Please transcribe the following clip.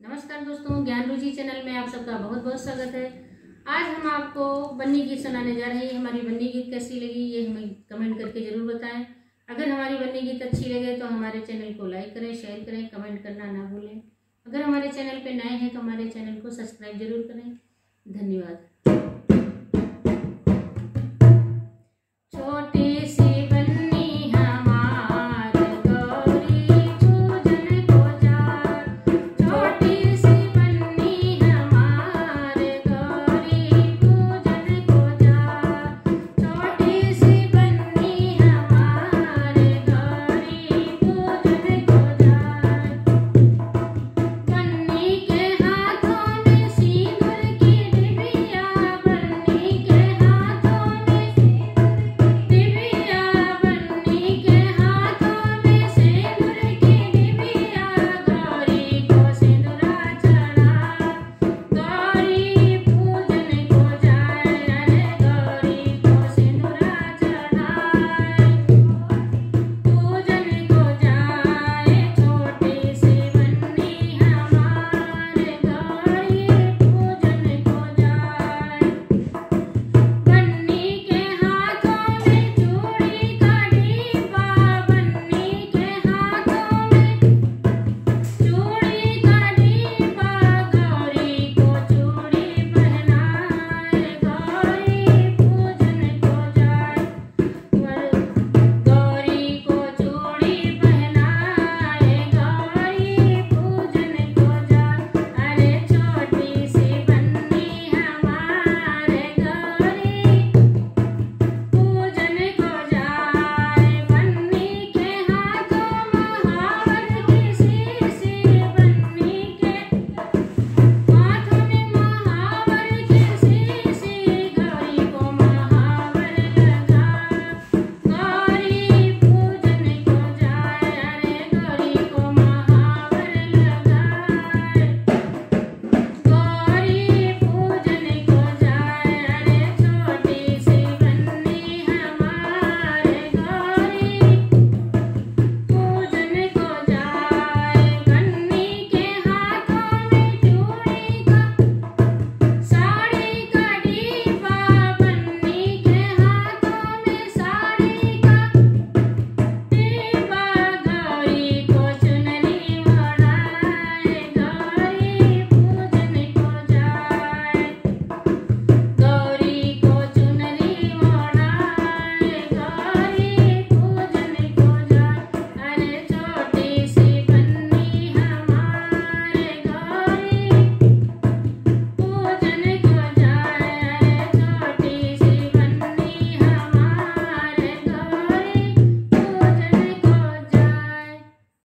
नमस्कार दोस्तों, ज्ञान रुचि चैनल में आप सबका बहुत बहुत स्वागत है। आज हम आपको बन्नी गीत सुनाने जा रहे हैं। हमारी बन्नी गीत कैसी लगी, ये हमें कमेंट करके ज़रूर बताएँ। अगर हमारी बन्नी गीत अच्छी लगे तो हमारे चैनल को लाइक करें, शेयर करें, कमेंट करना ना भूलें। अगर हमारे चैनल पर नए हैं तो हमारे चैनल को सब्सक्राइब ज़रूर करें। धन्यवाद। छोटी